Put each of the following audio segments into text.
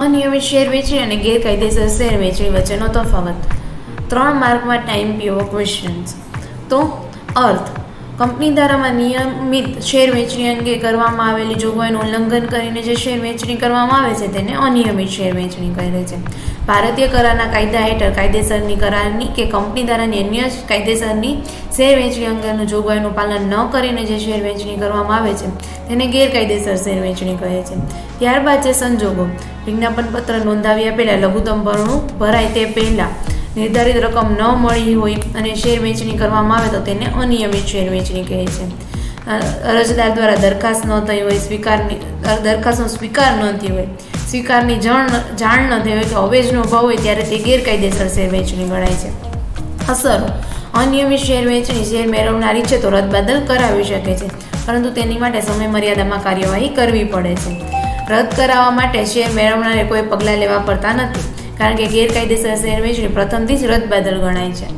અનિયમિત શેર વેચણી અને ગેરકાયદેસર શેર વેચણી વચ્ચેનો તફાવત. ત્રણ માર્કમાં ટાઈમ પીઓ ક્વેશ્ચન્સ તો અર્થ કંપની ધારામાં નિયમિત શેર વેચણી અંગે કરવામાં આવેલી જોગવાઈનું ઉલ્લંઘન કરીને જે શેર વેચણી કરવામાં આવે છે તેને અનિયમિત શેર વેચણી કહે છે. ભારતીય કરારના કાયદા હેઠળ કાયદેસરની કરારની કે કંપની ધારાની અન્ય કાયદેસરની શેર વેચણી અંગેનું જોગવાઈનું પાલન ન કરીને જે શેર વેચણી કરવામાં આવે છે તેને ગેરકાયદેસર શેર વેચણી કહે છે. ત્યારબાદ છે સંજોગો. વિજ્ઞાપન પત્ર નોંધાવ્યા પહેલાં લઘુત્તમ ભરણું ભરાય તે પહેલાં નિર્ધારિત રકમ ન મળી હોય અને શેર વેચણી કરવામાં આવે તો તેને અનિયમિત શેર વેચણી કહે છે. અરજદાર દ્વારા દરખાસ્ત ન થઈ હોય, સ્વીકારની દરખાસ્તનો સ્વીકાર ન થઈ હોય, સ્વીકારની જાણ જાણ ન થઈ હોય કે અવેજનો ભાવ હોય ત્યારે તે ગેરકાયદેસર શેર વેચણી ગણાય છે. અસર, અનિયમિત શેર વેચણી શેર મેળવનારી છે તો રદબાદલ કરાવી શકે છે, પરંતુ તેની માટે સમય મર્યાદામાં કાર્યવાહી કરવી પડે છે. રદ કરાવવા માટે શેર મેળવનારે કોઈ પગલાં લેવા પડતા નથી. કારણ કે ગેરકાયદેસર શેર વેચણી પ્રથમથી જ રદબાદલ ગણાય છે.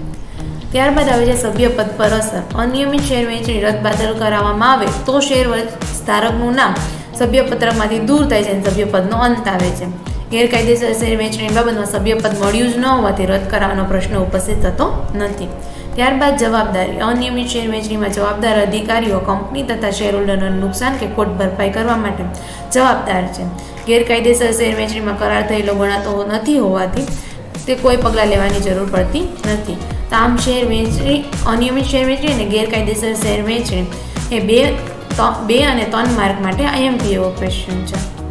ત્યારબાદ આવે છે સભ્યપદ પર અસર. અનિયમિત શેર વેચણી રદબાદલ કરાવવામાં આવે તો શેર ધારકનું નામ સભ્યપત્રકમાંથી દૂર થાય છે અને સભ્યપદનો અંત આવે છે. ગેરકાયદેસર વેચણી બાબતમાં સભ્યપદ મળ્યું જ ન હોવાથી રદ કરાવવાનો પ્રશ્ન ઉપસ્થિત થતો નથી. ત્યારબાદ જવાબદારી. અનિયમિત શેર વેચણીમાં જવાબદાર અધિકારીઓ, કંપની તથા શેર હોલ્ડરનું નુકસાન કે ખોટ ભરપાઈ કરવા માટે જવાબદાર છે. ગેરકાયદેસર શેર વેચણીમાં કરાર થયેલો ગણાતો નથી હોવાથી તે કોઈ પગલાં લેવાની જરૂર પડતી નથી. તામ શેર વેચણી, અનિયમિત શેર વેચણી અને ગેરકાયદેસર શેર વેચણી એ બે બે અને ત્રણ માર્ક માટે આઈએમપી એવો ક્વેશ્ચન છે.